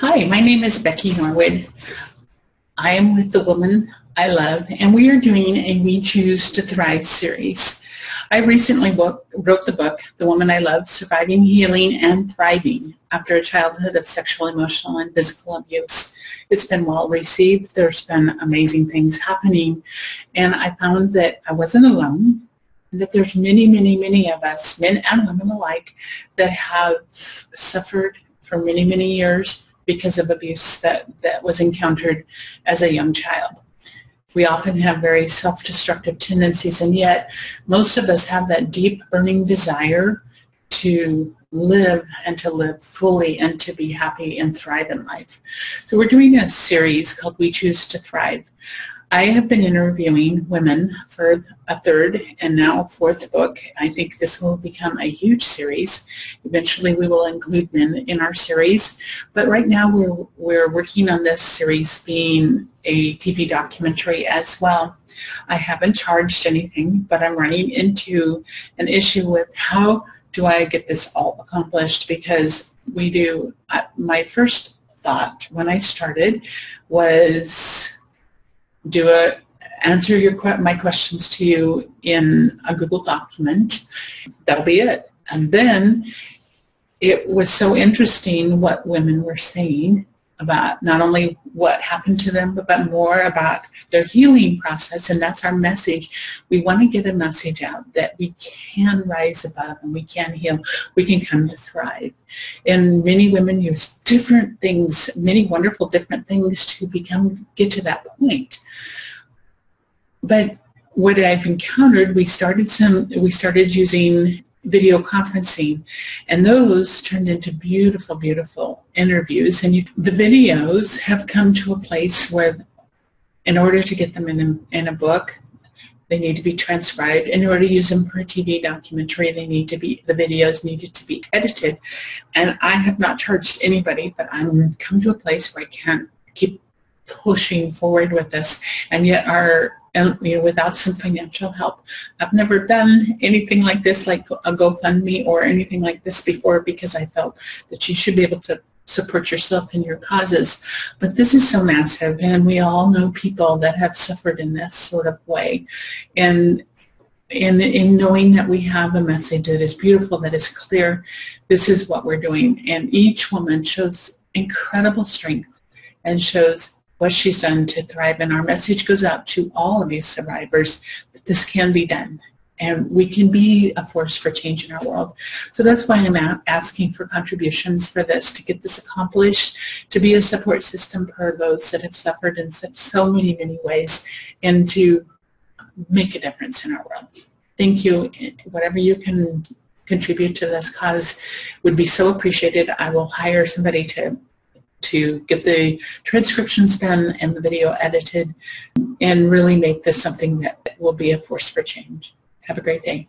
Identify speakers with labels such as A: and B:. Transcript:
A: Hi, my name is Becky Norwood. I am with the woman I love, and we are doing a We Choose to Thrive series. I recently wrote the book, The Woman I Love, Surviving, Healing, and Thriving after a childhood of sexual, emotional, and physical abuse. It's been well received. There's been amazing things happening, and I found that I wasn't alone, that there's many, many, many of us, men and women alike, that have suffered for many, many years because of abuse that, that was encountered as a young child. We often have very self-destructive tendencies, and yet most of us have that deep burning desire to live and to live fully and to be happy and thrive in life. So we're doing a series called We Choose to Thrive. I have been interviewing women for a third and now fourth book. I think this will become a huge series. Eventually we will include men in our series. But right now we're, we're working on this series being a TV documentary as well. I haven't charged anything, but I'm running into an issue with how do I get this all accomplished because we do, uh, my first thought when I started was do a answer your my questions to you in a Google document. That'll be it. And then it was so interesting what women were saying about not only what happened to them, but more about their healing process. And that's our message. We want to get a message out that we can rise above and we can heal. We can come to thrive. And many women use different things, many wonderful different things to become, get to that point. But what I've encountered, we started some, we started using video conferencing. And those turned into beautiful beautiful interviews. And you, the videos have come to a place where in order to get them in a, in a book they need to be transcribed. In order to use them for a TV documentary they need to be the videos needed to be edited. And I have not charged anybody but I'm come to a place where I can't keep pushing forward with this. And yet our Um, you know, without some financial help. I've never done anything like this, like a GoFundMe or anything like this before because I felt that you should be able to support yourself and your causes. But this is so massive and we all know people that have suffered in this sort of way. And in, in knowing that we have a message that is beautiful, that is clear, this is what we're doing. And each woman shows incredible strength and shows what she's done to thrive. And our message goes out to all of these survivors that this can be done and we can be a force for change in our world. So that's why I'm asking for contributions for this, to get this accomplished, to be a support system for those that have suffered in such, so many, many ways, and to make a difference in our world. Thank you. Whatever you can contribute to this cause would be so appreciated. I will hire somebody to to get the transcriptions done and the video edited and really make this something that will be a force for change. Have a great day.